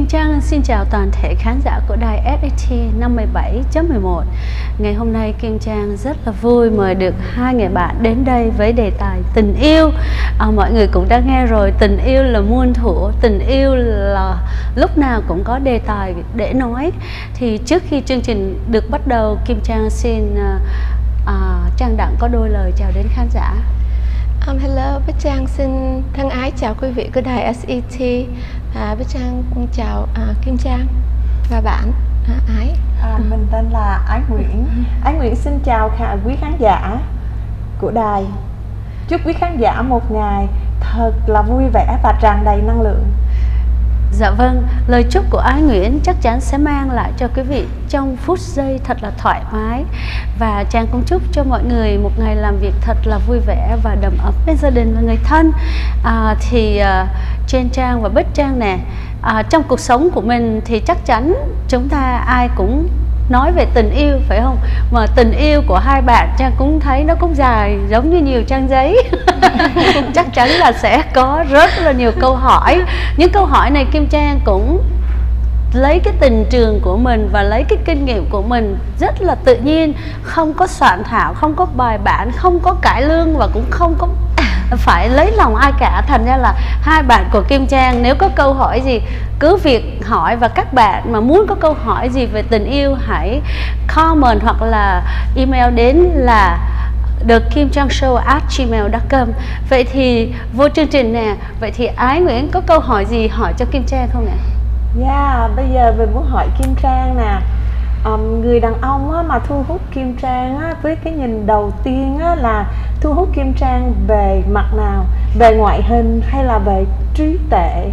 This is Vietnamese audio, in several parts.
Kim Trang xin chào toàn thể khán giả của đài SAT 57.11 Ngày hôm nay Kim Trang rất là vui mời được hai người bạn đến đây với đề tài tình yêu. À, Mọi người cũng đã nghe rồi, tình yêu là muôn thuở, tình yêu là lúc nào cũng có đề tài để nói. Thì trước khi chương trình được bắt đầu, Kim Trang xin uh, uh, Trang Đặng có đôi lời chào đến khán giả. Um, hello, Bích Trang xin thân chào quý vị của đài SET à, Bích Trang chào à, Kim Trang và bạn à, Ái. À, Mình tên là Ái Nguyễn. Ái Nguyễn xin chào khả quý khán giả của đài. Chúc quý khán giả một ngày thật là vui vẻ và tràn đầy năng lượng Dạ vâng, lời chúc của Ái Nguyễn chắc chắn sẽ mang lại cho quý vị trong phút giây thật là thoải mái. Và Trang cũng chúc cho mọi người một ngày làm việc thật là vui vẻ và đầm ấm bên gia đình và người thân. À, Thì uh, trên Trang và Bích Trang nè à, Trong cuộc sống của mình thì chắc chắn chúng ta ai cũng nói về tình yêu, phải không? Mà tình yêu của hai bạn trang cũng thấy nó cũng dài, giống như nhiều trang giấy. Chắc chắn là sẽ có rất là nhiều câu hỏi. Những câu hỏi này kim trang cũng lấy cái tình trường của mình và lấy cái kinh nghiệm của mình rất là tự nhiên. Không có soạn thảo, không có bài bản, không có cải lương và cũng không có phải lấy lòng ai cả. Thành ra là hai bạn của Kim Trang nếu có câu hỏi gì cứ việc hỏi và các bạn mà muốn có câu hỏi gì về tình yêu hãy comment hoặc là email đến là được Kim Trang Show at gmail.com Vậy thì vô chương trình nè Vậy thì Ái Nguyễn có câu hỏi gì hỏi cho Kim Trang không nè? Dạ, yeah, bây giờ mình muốn hỏi Kim Trang nè um, người đàn ông á, mà thu hút Kim Trang á, với cái nhìn đầu tiên á, là thu hút Kim Trang về mặt nào? Về ngoại hình hay là về trí tuệ?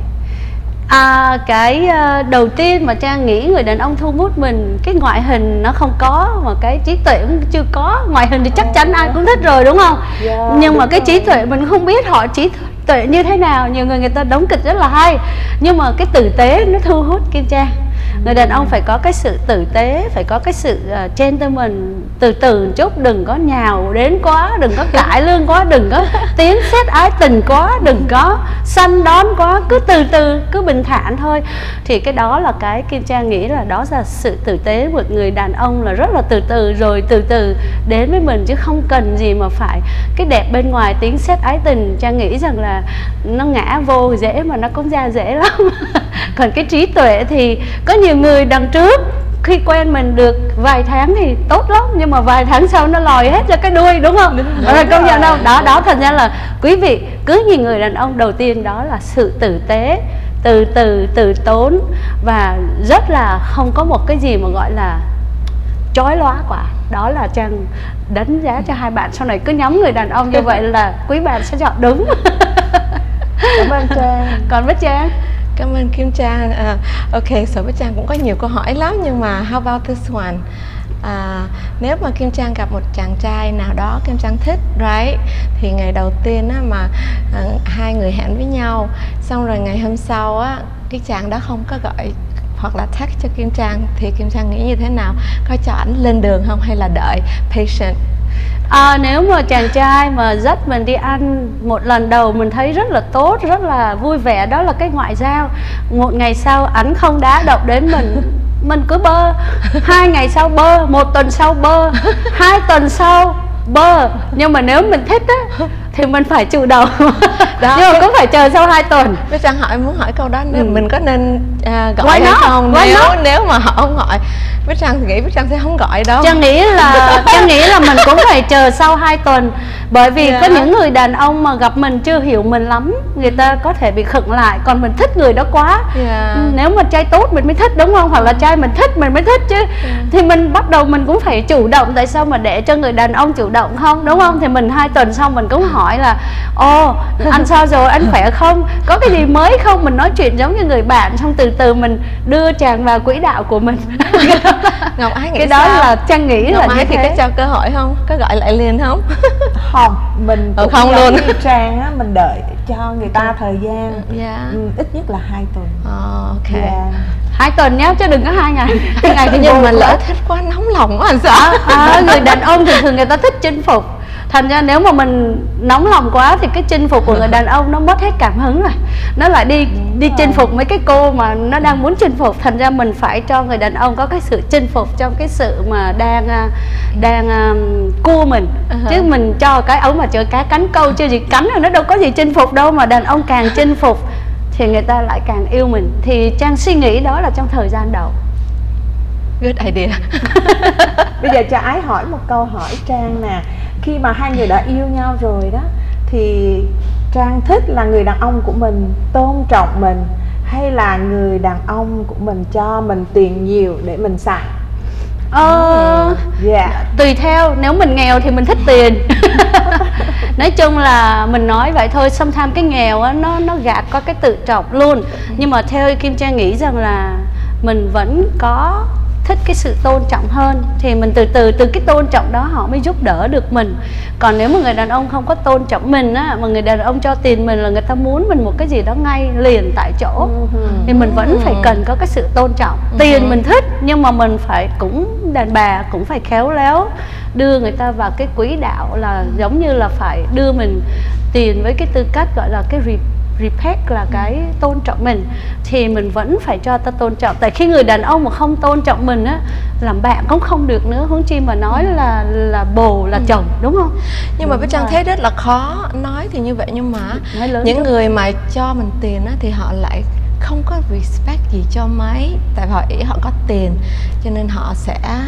À, cái uh, đầu tiên mà Trang nghĩ người đàn ông thu hút mình Cái ngoại hình nó không có Mà cái trí tuệ cũng chưa có. Ngoại hình thì chắc chắn ai cũng thích rồi đúng không? Yeah, dạ, Nhưng mà cái trí tuệ mình không biết họ trí tuệ như thế nào. Nhiều người người ta đóng kịch rất là hay. Nhưng mà cái tử tế nó thu hút Kim Trang người đàn ông phải có cái sự tử tế phải có cái sự ờ, uh, gentleman từ từ một chút đừng có nhào đến quá đừng có cãi lương quá đừng có tiến xét ái tình quá đừng có săn đón quá cứ từ từ cứ bình thản thôi. Thì cái đó là cái kim trang nghĩ là đó là sự tử tế của người đàn ông là rất là từ từ rồi từ từ đến với mình chứ không cần gì mà phải cái đẹp bên ngoài tiếng xét ái tình. Trang nghĩ rằng là nó ngã vô dễ mà nó cũng ra dễ lắm. Còn cái trí tuệ thì có nhiều người đằng trước. Khi quen mình được vài tháng thì tốt lắm nhưng mà vài tháng sau nó lòi hết ra cái đuôi đúng không? Đúng, đúng rồi công nhận đâu đó đó thành ra là quý vị cứ nhìn người đàn ông đầu tiên đó là sự tử tế từ từ từ tốn và rất là không có một cái gì mà gọi là chói lóa quả đó là trang đánh giá cho hai bạn sau này cứ nhắm người đàn ông như vậy là quý bạn sẽ chọn đúng. Cảm ơn trang. Còn với trang Cảm ơn Kim Trang. Uh, ok, sở Bích Trang cũng có nhiều câu hỏi lắm nhưng mà how about this one? À, nếu mà Kim Trang gặp một chàng trai nào đó Kim Trang thích, right? Thì ngày đầu tiên á, mà à, hai người hẹn với nhau, xong rồi ngày hôm sau á, cái chàng đó không có gọi hoặc là text cho Kim Trang thì Kim Trang nghĩ như thế nào? Có cho ảnh lên đường không hay là đợi patient? À, nếu mà chàng trai mà dắt mình đi ăn một lần đầu mình thấy rất là tốt rất là vui vẻ. Đó là cái ngoại giao. Một ngày sau ảnh không đá động đến mình. Mình cứ bơ. Hai ngày sau bơ. Một tuần sau bơ. Hai tuần sau bơ. Nhưng mà nếu mình thích á thì mình phải chủ động. Đó, nhưng mà cũng phải chờ sau 2 tuần. Bây Trang hỏi muốn hỏi câu đó nên ừ. mình có nên à, gọi Why hay not? không Why nếu not? nếu mà họ không gọi Bích Trang thì nghĩ Bích Trang sẽ không gọi đâu. Trang nghĩ là Trang nghĩ là mình cũng phải chờ sau 2 tuần. Bởi vì yeah. có những người đàn ông mà gặp mình chưa hiểu mình lắm người ta có thể bị khựng lại. Còn mình thích người đó quá. Yeah. nếu mà trai tốt mình mới thích đúng không? Hoặc là trai mình thích mình mới thích chứ. Yeah. thì mình bắt đầu mình cũng phải chủ động. Tại sao mà để cho người đàn ông chủ động không? Đúng không? Thì mình hai tuần sau mình cũng hỏi là ô anh sao rồi? Anh khỏe không? Có cái gì mới không? Mình nói chuyện giống như người bạn xong từ từ mình đưa chàng vào quỹ đạo của mình. Ngọc ái nghĩ cái đó sao? là trang nghĩ ngọc là ái thì có cho cơ hội không? Có gọi lại liền không? Không mình ừ, không luôn. trang á mình đợi cho người ta thời gian. Yeah. Dạ. ừ, ít nhất là hai tuần. Oh, ok. Yeah. Dạ. hai tuần nhé chứ đừng có hai ngày. Hai ngày thì nhưng mà lỡ thích quá nóng lòng quá sao? À, người đàn ông thì thường người ta thích chinh phục. Thành ra nếu mà mình nóng lòng quá thì cái chinh phục của người đàn ông nó mất hết cảm hứng rồi. Nó lại đi đi rồi. chinh phục mấy cái cô mà nó đang muốn chinh phục. Thành ra mình phải cho người đàn ông có cái sự chinh phục trong cái sự mà đang à, đang um, cua mình. Uh-huh. chứ mình cho cái ống mà chơi cá cắn câu chưa gì cắn rồi nó đâu có gì chinh phục đâu mà đàn ông càng chinh phục thì người ta lại càng yêu mình. Thì trang suy nghĩ đó là trong thời gian đầu. Good idea. Bây giờ cho ái hỏi một câu hỏi trang nè. Khi mà hai người đã yêu nhau rồi đó thì trang thích là người đàn ông của mình tôn trọng mình hay là người đàn ông của mình cho mình tiền nhiều để mình xài? Ờ, dạ. tùy theo nếu mình nghèo thì mình thích tiền. Nói chung là mình nói vậy thôi sometimes cái nghèo á nó nó gạt có cái tự trọng luôn. Nhưng mà theo kim trang nghĩ rằng là mình vẫn có thích cái sự tôn trọng hơn thì mình từ từ từ cái tôn trọng đó họ mới giúp đỡ được mình. Còn nếu mà người đàn ông không có tôn trọng mình á mà người đàn ông cho tiền mình là người ta muốn mình một cái gì đó ngay liền tại chỗ thì mình vẫn phải cần có cái sự tôn trọng. Tiền mình thích nhưng mà mình phải cũng đàn bà cũng phải khéo léo đưa người ta vào cái quỹ đạo là giống như là phải đưa mình tiền với cái tư cách gọi là cái respect là cái tôn trọng mình thì mình vẫn phải cho ta tôn trọng. Tại khi người đàn ông mà không tôn trọng mình á làm bạn cũng không được nữa. Huống chi mà nói là là bồ là chồng đúng không? Nhưng mà Đúng với trang thấy rất là khó nói thì như vậy nhưng mà những người mà cho mình tiền á, thì họ lại không có respect gì cho mấy tại họ ý họ có tiền cho nên họ sẽ à,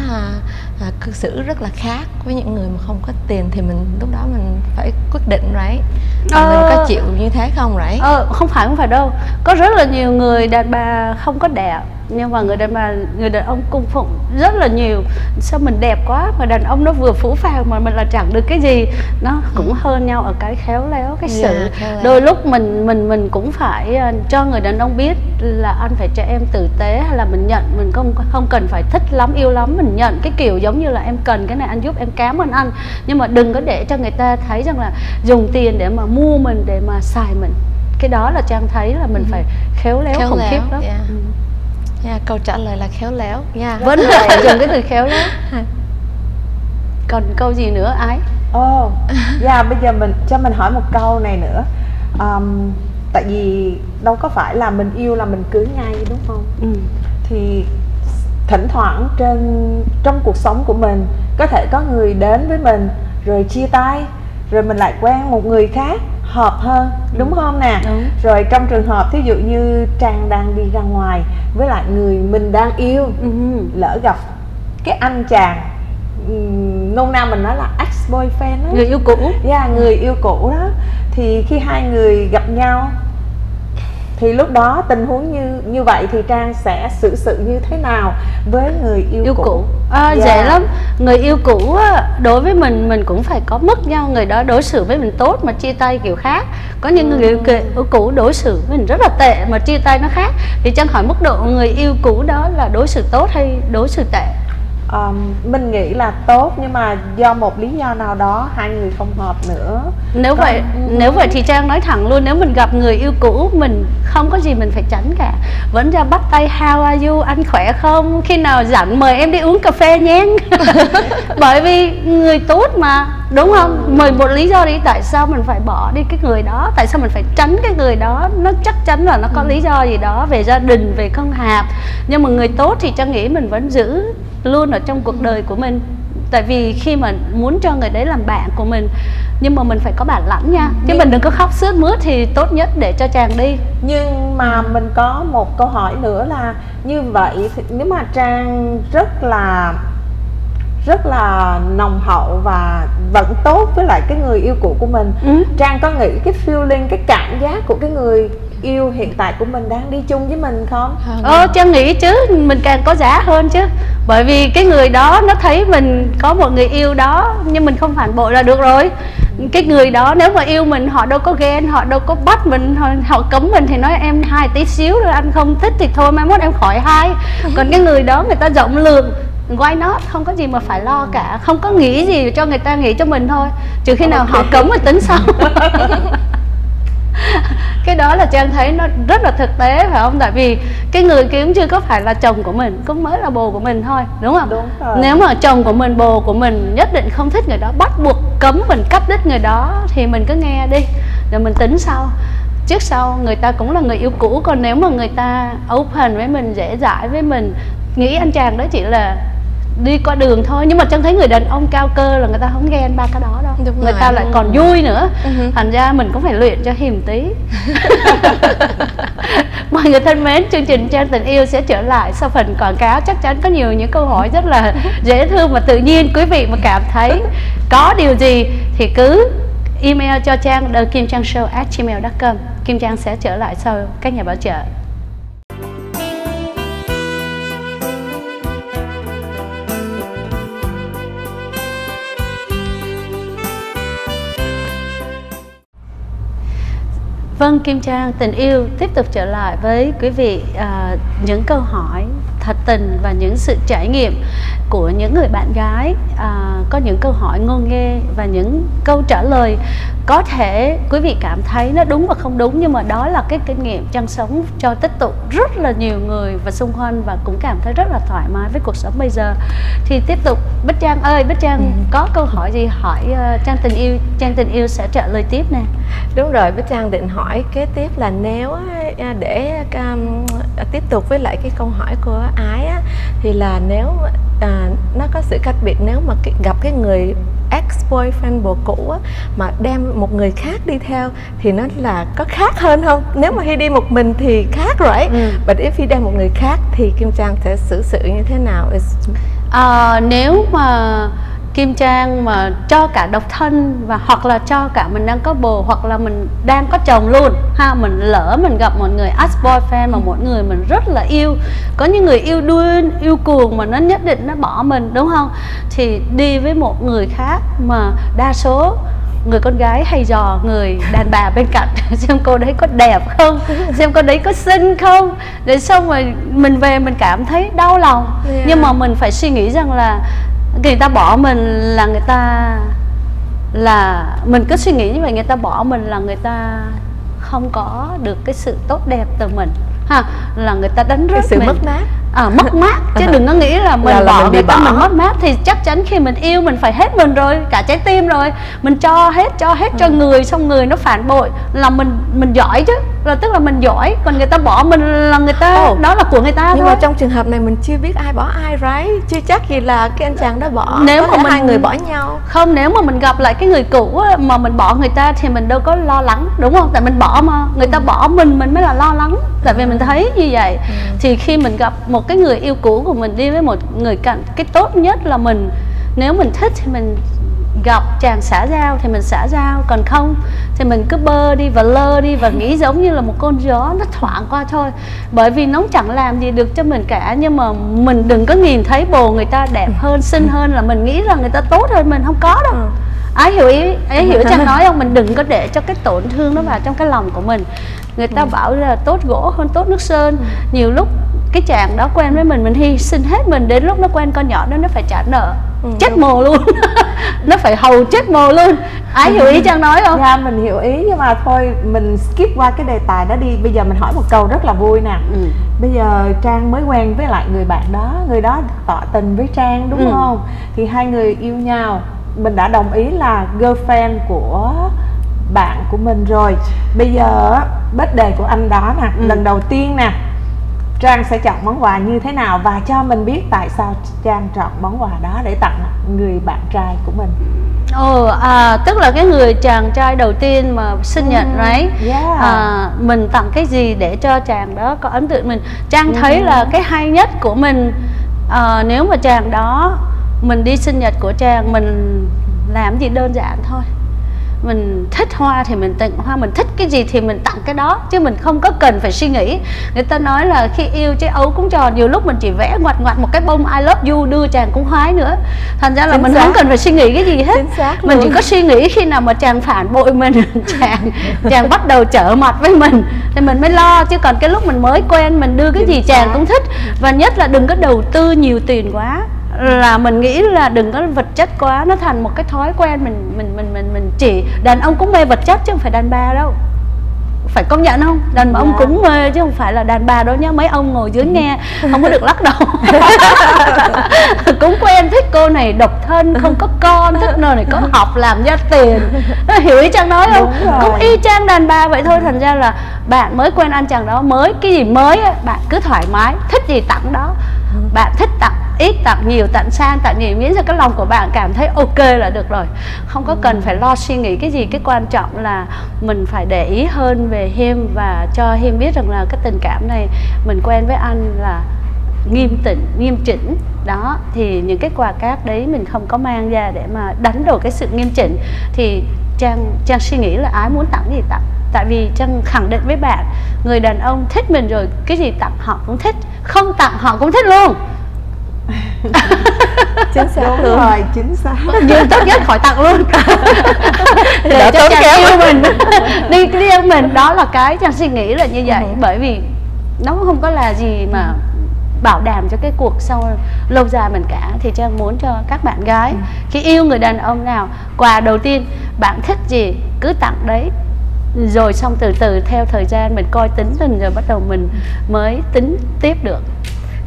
à, cư xử rất là khác với những người mà không có tiền thì mình lúc đó mình phải quyết định right? Và mình có Ờ. chịu như thế không right? Ờ, không phải không phải đâu. Có rất là nhiều người đàn bà không có đẹp nhưng mà người đàn bà người đàn ông cung phụng rất là nhiều. Sao mình đẹp quá mà đàn ông nó vừa phũ phàng mà mình là chẳng được cái gì. Nó cũng hơn nhau ở cái khéo léo cái Dạ, sự. léo. đôi lúc mình mình mình cũng phải ờ, cho người đàn ông biết là anh phải cho em tử tế hay là mình nhận. Mình không không cần phải thích lắm yêu lắm. Mình nhận cái kiểu giống như là em cần cái này anh giúp em cảm ơn anh. Nhưng mà đừng có để cho người ta thấy rằng là dùng tiền để mà mua mình để mà xài mình. Cái đó là trang thấy là mình phải khéo léo Khéo khủng léo, khiếp lắm. dạ. Ừ. Nha, câu trả lời là khéo léo nha vẫn phải dùng cái từ khéo léo còn câu gì nữa ái Ồ, oh, dạ bây giờ mình cho mình hỏi một câu này nữa. Um, tại vì đâu có phải là mình yêu là mình cưới ngay đúng không? ừ. Thì thỉnh thoảng trên trong cuộc sống của mình có thể có người đến với mình rồi chia tay rồi mình lại quen một người khác hợp hơn đúng không nè? Đúng. rồi trong trường hợp thí dụ như trang đang đi ra ngoài với lại người mình đang yêu Ừ. lỡ gặp cái anh chàng ừm, nôm na mình nói là ex boyfriend người yêu cũ. Yeah, người yêu cũ đó. Thì khi hai người gặp nhau thì lúc đó tình huống như như vậy thì trang sẽ xử sự như thế nào với người yêu, yêu cũ? à, Dạ. dễ lắm. Người yêu cũ đối với mình mình cũng phải có mức nhau. Người đó đối xử với mình tốt mà chia tay kiểu khác. Có những người yêu kệ- yêu cũ đối xử với mình rất là tệ mà chia tay nó khác. Thì trang hỏi mức độ người yêu cũ đó là đối xử tốt hay đối xử tệ Ờm, mình nghĩ là tốt nhưng mà do một lý do nào đó hai người không hợp nữa. Nếu Còn- vậy ừ. nếu vậy thì trang nói thẳng luôn nếu mình gặp người yêu cũ mình không có gì mình phải tránh cả. Vẫn ra bắt tay how are you? Anh khỏe không? Khi nào rảnh mời em đi uống cà phê nhé. Bởi vì người tốt mà đúng không? Mời một lý do đi tại sao mình phải bỏ đi cái người đó? Tại sao mình phải tránh cái người đó? Nó chắc chắn là nó có lý do gì đó về gia đình về con hạp. Nhưng mà người tốt thì trang nghĩ mình vẫn giữ luôn ở trong cuộc đời của mình. Tại vì khi mà muốn cho người đấy làm bạn của mình, nhưng mà mình phải có bản lãnh nha. Chứ mình đừng có khóc sướt mướt thì tốt nhất để cho chàng đi. Nhưng mà mình có một câu hỏi nữa là như vậy thì nếu mà trang rất là rất là nồng hậu và vẫn tốt với lại cái người yêu cũ của mình. Ừ. trang có nghĩ cái feeling cái cảm giác của cái người yêu hiện tại của mình đang đi chung với mình không? Không. Ờ, Trang nghĩ chứ mình càng có giá hơn chứ. Bởi vì cái người đó nó thấy mình có một người yêu đó Nhưng mình không phản bội là được rồi. Cái người đó nếu mà yêu mình họ đâu có ghen Họ đâu có bắt mình Họ, họ cấm mình thì nói em hai tí xíu rồi anh không thích thì thôi mai mốt em khỏi hai. Còn cái người đó người ta rộng lượng Why not? Không có gì mà phải lo cả. Không có nghĩ gì cho người ta nghĩ cho mình thôi. Trừ khi nào họ cấm rồi tính sau. Cái đó là trang thấy nó rất là thực tế phải không? Tại vì cái người cũng chưa có phải là chồng của mình cũng mới là bồ của mình thôi đúng không? Đúng rồi. nếu mà chồng của mình bồ của mình nhất định không thích người đó bắt buộc cấm mình cắt đứt người đó thì mình cứ nghe đi rồi mình tính sau. Trước sau người ta cũng là người yêu cũ còn nếu mà người ta open với mình dễ dãi với mình nghĩ anh chàng đó chỉ là đi qua đường thôi. Nhưng mà chân thấy người đàn ông cao cơ là người ta không ghen ba cái đó đâu. Đúng người rồi. ta lại còn vui nữa. Ừ. thành ra mình cũng phải luyện cho hiềm tí. Mọi người thân mến chương trình trang tình yêu sẽ trở lại sau phần quảng cáo. Chắc chắn có nhiều những câu hỏi rất là dễ thương và tự nhiên quý vị mà cảm thấy có điều gì thì cứ email cho trang kim trang show at gmail.com kim trang sẽ trở lại sau các nhà bảo trợ Vâng, Kim Trang, tình yêu tiếp tục trở lại với quý vị à, những câu hỏi thật tình và những sự trải nghiệm của những người bạn gái à, có những câu hỏi ngôn nghê và những câu trả lời có thể quý vị cảm thấy nó đúng và không đúng nhưng mà đó là cái kinh nghiệm trong sống cho tích tụ rất là nhiều người và xung quanh và cũng cảm thấy rất là thoải mái với cuộc sống bây giờ. Thì tiếp tục Bích Trang ơi Bích Trang có câu hỏi gì hỏi uh, Trang tình yêu Trang tình yêu sẽ trả lời tiếp nè. Đúng rồi, Bích Trang định hỏi kế tiếp là nếu à, để um, tiếp tục với lại cái câu hỏi của Ái thì là nếu à, nó có sự cách biệt nếu mà cái, gặp cái người ex boyfriend bồ cũ á, mà đem một người khác đi theo thì nó là có khác hơn không? Nếu mà khi đi một mình thì khác rồi, Ừ. but if khi đem một người khác thì Kim Trang sẽ xử sự như thế nào? Is- À, nếu mà Kim Trang mà cho cả độc thân và hoặc là cho cả mình đang có bồ hoặc là mình đang có chồng luôn. Ha mình lỡ mình gặp một người ex boyfriend mà một người mình rất là yêu. Có những người yêu đuôi yêu cuồng mà nó nhất định nó bỏ mình đúng không? Thì đi với một người khác mà đa số người con gái hay dò người đàn bà bên cạnh xem cô đấy có đẹp không xem cô đấy có xinh không. Để xong rồi mình về mình cảm thấy đau lòng. Yeah. nhưng mà mình phải suy nghĩ rằng là người ta bỏ mình là người ta là mình cứ suy nghĩ như vậy người ta bỏ mình là người ta không có được cái sự tốt đẹp từ mình ha? Là người ta đánh cái rớt sự mình. mất mát à, mất mát. Chứ đừng có nghĩ là mình Là- là bỏ mình bị người ta bỏ. mình mất mát thì chắc chắn khi mình yêu mình phải hết mình rồi cả trái tim rồi. Mình cho hết cho hết Ừ. cho người xong người nó phản bội. Là mình mình giỏi chứ. Là tức là mình giỏi còn người ta bỏ mình là người ta Ồ. đó là của người ta nhưng thôi. mà trong trường hợp này mình chưa biết ai bỏ ai right? Chưa chắc gì là cái anh chàng đó bỏ. Nếu có mà mình- hai người bỏ nhau. Không nếu mà mình gặp lại cái người cũ á, mà mình bỏ người ta thì mình đâu có lo lắng đúng không? Tại mình bỏ mà. Người ta bỏ mình mình mới là lo lắng. Tại vì mình thấy như vậy. Thì khi mình gặp một cái người yêu cũ của mình đi với một người cạnh cái tốt nhất là mình nếu mình thích thì mình gặp chàng xã giao thì mình xã giao còn không thì mình cứ bơ đi và lơ đi và nghĩ giống như là một con gió nó thoảng qua thôi. Bởi vì nó chẳng làm gì được cho mình cả nhưng mà mình đừng có nhìn thấy bồ người ta đẹp hơn xinh hơn là mình nghĩ rằng người ta tốt hơn mình không có đâu. Ừ. ai hiểu ý ấy hiểu chàng nói không? Mình đừng có để cho cái tổn thương nó vào trong cái lòng của mình. Người ta bảo là tốt gỗ hơn tốt nước sơn. Nhiều lúc cái chàng đó quen với mình mình hy sinh hết mình đến lúc nó quen con nhỏ đó nó phải trả nợ. Ừ, chết mồ luôn. Nó phải hầu chết mồ luôn. Ai hiểu ý chàng nói không? Dạ mình hiểu ý nhưng mà thôi mình skip qua cái đề tài đó đi. Bây giờ mình hỏi một câu rất là vui nè. Ừ. Bây giờ Trang mới quen với lại người bạn đó. Người đó tỏ tình với Trang đúng Ừ. không? Thì hai người yêu nhau. Mình đã đồng ý là girlfriend của bạn của mình rồi. Bây giờ á, birthday của anh đó nè Ừ. Lần đầu tiên nè Trang sẽ chọn món quà như thế nào Và cho mình biết tại sao Trang chọn món quà đó để tặng người bạn trai của mình Ồ, à, tức là cái người chàng trai đầu tiên mà sinh nhật Ừ, right? yeah. À, mình tặng cái gì để cho chàng đó có ấn tượng mình Trang thấy Ừ. là cái hay nhất của mình à, nếu mà chàng đó mình đi sinh nhật của chàng mình làm gì đơn giản thôi mình thích hoa thì mình tặng hoa mình thích cái gì thì mình tặng cái đó chứ mình không có cần phải suy nghĩ. Người ta nói là khi yêu trái ấu cũng tròn nhiều lúc mình chỉ vẽ ngoặt ngoặt một cái bông I love you đưa chàng cũng khoái nữa. Thành ra là Chính mình xác. không cần phải suy nghĩ cái gì hết. Mình chỉ có suy nghĩ khi nào mà chàng phản bội mình chàng chàng bắt đầu trở mặt với mình thì mình mới lo. Chứ còn cái lúc mình mới quen mình đưa cái gì Chính chàng xác. cũng thích. Và nhất là đừng có đầu tư nhiều tiền quá là mình nghĩ là đừng có vật chất quá nó thành một cái thói quen mình mình mình mình mình chỉ đàn ông cũng mê vật chất chứ không phải đàn bà đâu. Phải công nhận không? Đàn ông Dạ. cũng mê chứ không phải là đàn bà đâu nhá. Mấy ông ngồi dưới nghe không có được lắc đầu. Cũng quen thích cô này độc thân không có con thích nơi này có học làm ra tiền. Hiểu ý chàng nói không? Cũng y chang đàn bà vậy thôi thành ra là bạn mới quen anh chàng đó. Mới cái gì mới bạn cứ thoải mái thích gì tặng đó. Bạn thích tặng ít tặng nhiều tặng sang tặng nhiều. Miễn sao cái lòng của bạn cảm thấy ok là được rồi. Không có cần phải lo suy nghĩ cái gì. Cái quan trọng là mình phải để ý hơn về him và cho him biết rằng là cái tình cảm này mình quen với anh là nghiêm tịnh nghiêm chỉnh. Đó thì những cái quà cáp đấy mình không có mang ra để mà đánh đổi cái sự nghiêm chỉnh. Thì trang trang suy nghĩ là ai muốn tặng gì tặng. Tại vì trang khẳng định với bạn người đàn ông thích mình rồi cái gì tặng họ cũng thích không tặng họ cũng thích luôn chính xác đúng luôn. rồi chính xác. Nhưng tốt nhất khỏi tặng luôn. Để cho chàng yêu mình. Đi riêng mình. Đó là cái trang suy nghĩ là như vậy. Ừ. bởi vì nó không có là gì mà bảo đảm cho cái cuộc sau lâu dài mình cả. Thì trang muốn cho các bạn gái khi yêu người đàn ông nào quà đầu tiên bạn thích gì cứ tặng đấy. Rồi xong từ từ theo thời gian mình coi tính mình rồi bắt đầu mình mới tính tiếp được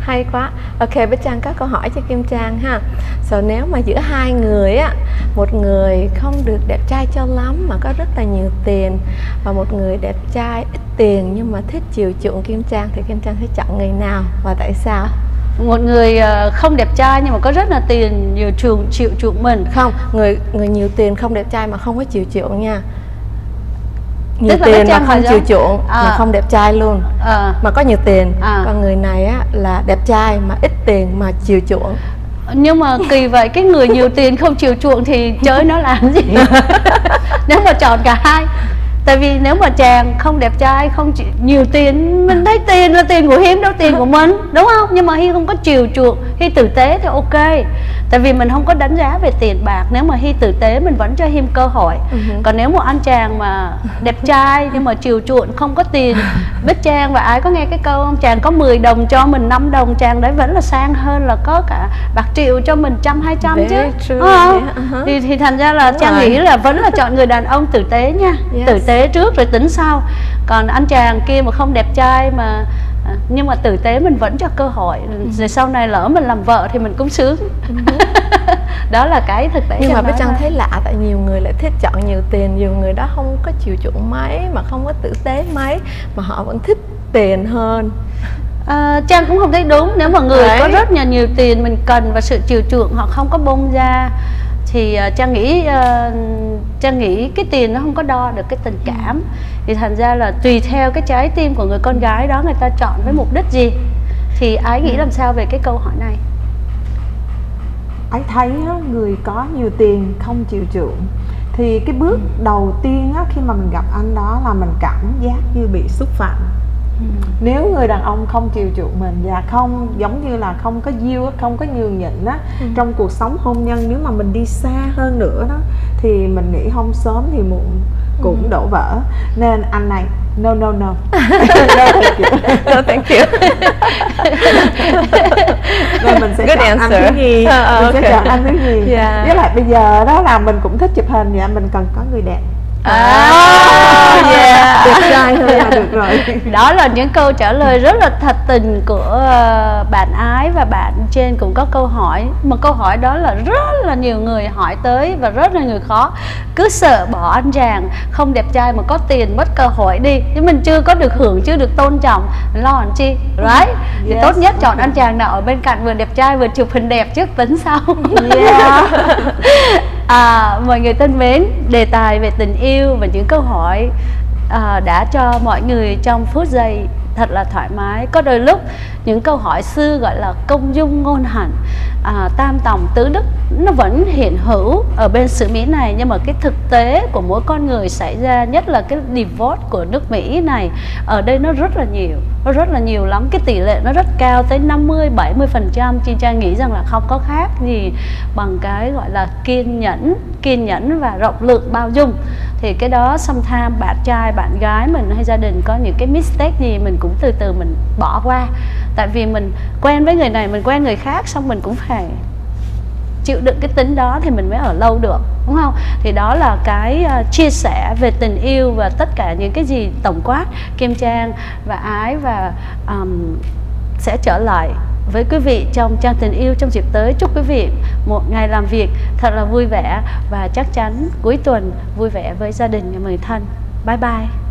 hay quá. Ok Bích Trang có câu hỏi cho Kim Trang ha. So nếu mà giữa hai người á một người không được đẹp trai cho lắm mà có rất là nhiều tiền và một người đẹp trai ít tiền nhưng mà thích chiều chuộng Kim Trang thì Kim Trang sẽ chọn người nào và tại sao? Một người ờ, không đẹp trai nhưng mà có rất là tiền nhiều chuộng chịu chuộng mình. Không người người nhiều tiền không đẹp trai mà không có chiều chuộng nha nhiều Tức tiền mà không chiều chuộng mà À. không đẹp trai luôn. Ờ, mà có nhiều tiền À. còn người này á là đẹp trai mà ít tiền mà chiều chuộng. Nhưng mà kỳ vậy cái người nhiều tiền không chịu chuộng thì chơi nó làm gì? Nếu mà chọn cả hai tại vì nếu mà chàng không đẹp trai không chịu, nhiều tiền mình thấy tiền là tiền của hiếm đâu tiền của mình đúng không? Nhưng mà hi không có chiều chuộng hi tử tế thì ok. Tại vì mình không có đánh giá về tiền bạc. Nếu mà hi tử tế mình vẫn cho hiêm cơ hội. Ừ còn nếu một anh chàng mà đẹp trai nhưng mà chiều chuộng không có tiền bích trang và ai có nghe cái câu không? Chàng có 10 đồng cho mình 5 đồng chàng đấy vẫn là sang hơn là có cả bạc triệu cho mình trăm hai trăm chứ. true, Đúng không? uh-huh. thì, thì thành ra là Đúng trang rồi. nghĩ là vẫn là chọn người đàn ông tử tế nha. Yes. tử tế trước rồi tính sau còn anh chàng kia mà không đẹp trai mà à, nhưng mà tử tế mình vẫn cho cơ hội Ừ. rồi sau này lỡ mình làm vợ thì mình cũng sướng đó là cái thực tế nhưng mà Bích Trang thôi. thấy lạ tại nhiều người lại thích chọn nhiều tiền nhiều người đó không có chiều chuộng mấy mà không có tử tế mấy mà họ vẫn thích tiền hơn À, Trang cũng không thấy đúng nếu mà người Đấy. có rất là nhiều tiền mình cần và sự chiều chuộng họ không có bông ra thì uh, Trang nghĩ uh, Trang nghĩ cái tiền nó không có đo được cái tình cảm. Thì thành ra là tùy theo cái trái tim của người con gái đó người ta chọn với mục đích gì. Thì ái nghĩ làm sao về cái câu hỏi này? Ấy thấy người có nhiều tiền không chịu chuộng. Thì cái bước đầu tiên khi mà mình gặp anh đó là mình cảm giác như bị xúc phạm nếu người đàn ông không chiều chuộng mình và không giống như là không có yêu không có nhường nhịn á trong cuộc sống hôn nhân nếu mà mình đi xa hơn nữa đó thì mình nghĩ không sớm thì muộn cũng đổ vỡ. Nên anh này no no no. No thank you. No, thank you. Nên mình sẽ Good chọn anh answer. thứ nhì. Ờ, ờ, mình sẽ chọn anh thứ nhì. Yeah. với lại bây giờ đó là mình cũng thích chụp hình vậy mình cần có người đẹp À, yeah. đẹp trai thôi là được rồi. Đó là những câu trả lời rất là thật tình của ờ, bạn ái và bạn trên cũng có câu hỏi. Mà câu hỏi đó là rất là nhiều người hỏi tới và rất là người khó. Cứ sợ bỏ anh chàng không đẹp trai mà có tiền mất cơ hội đi. Nhưng mình chưa có được hưởng chưa được tôn trọng. Lo làm chi? Right? Thì Yes. tốt nhất chọn anh chàng nào ở bên cạnh vừa đẹp trai vừa chụp hình đẹp trước tính sau Yeah. à, mọi người thân mến đề tài về tình yêu và những câu hỏi à, đã cho mọi người trong phút giây thật là thoải mái. Có đôi lúc những câu hỏi xưa gọi là công dung ngôn hạnh. À, tam tòng tứ đức nó vẫn hiện hữu ở bên xứ Mỹ này nhưng mà cái thực tế của mỗi con người xảy ra nhất là cái divorce của nước Mỹ này ở đây nó rất là nhiều nó rất là nhiều lắm. Cái tỷ lệ nó rất cao tới 50 70 phần trăm. Chị Trang nghĩ rằng là không có khác gì bằng cái gọi là kiên nhẫn kiên nhẫn và rộng lượng bao dung. Thì cái đó sometimes bạn trai bạn gái mình hay gia đình có những cái mistake gì mình cũng từ từ mình bỏ qua tại vì mình quen với người này mình quen người khác xong mình cũng phải chịu đựng cái tính đó thì mình mới ở lâu được đúng không? Thì đó là cái uh, chia sẻ về tình yêu và tất cả những cái gì tổng quát kim trang và ái và um, sẽ trở lại với quý vị trong trang tình yêu trong dịp tới. Chúc quý vị một ngày làm việc thật là vui vẻ và chắc chắn cuối tuần vui vẻ với gia đình và người thân. Bye bye.